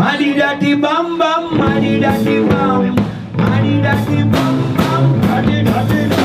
Muddy daddy bum bum, muddy daddy bum, muddy daddy bam bum, muddy daddy bum.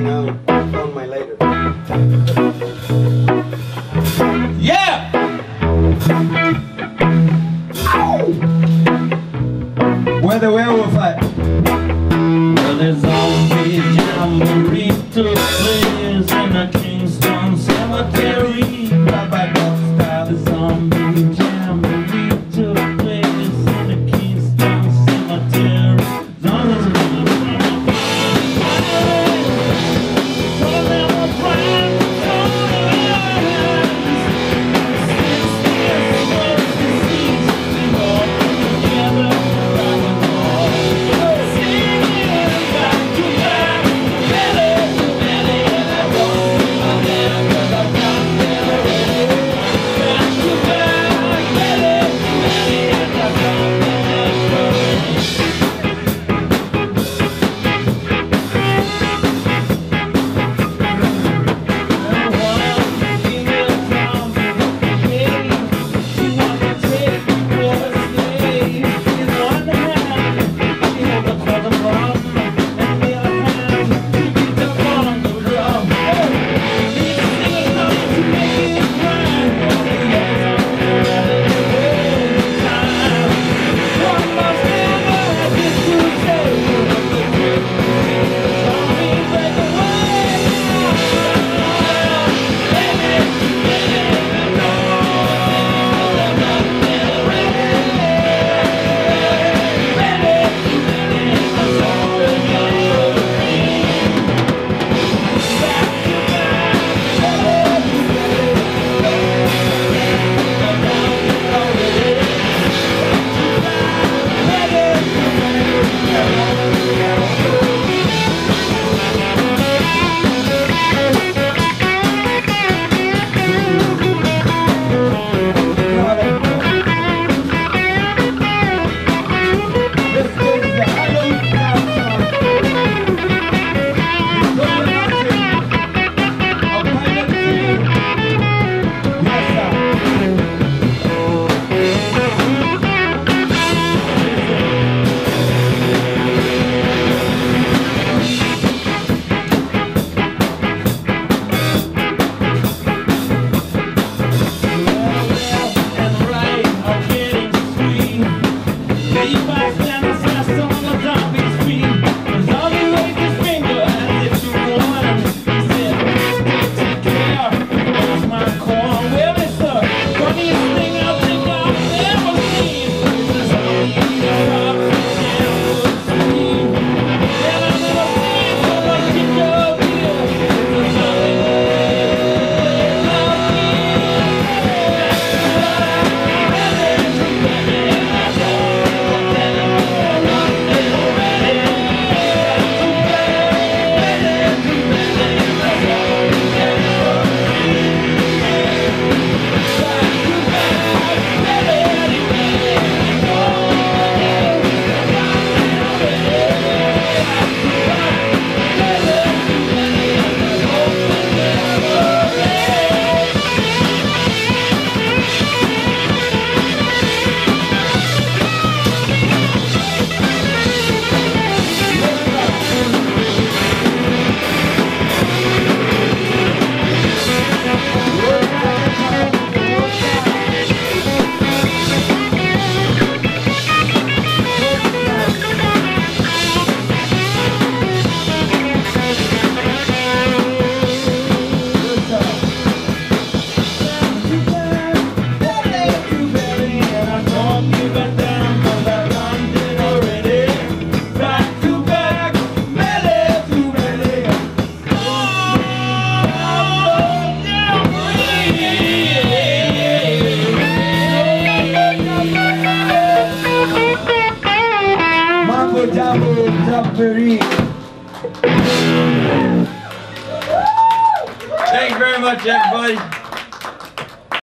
my later. Yeah! Ow! Where the werewolf at? Well, there's zombie jamboree to play. Jack Bay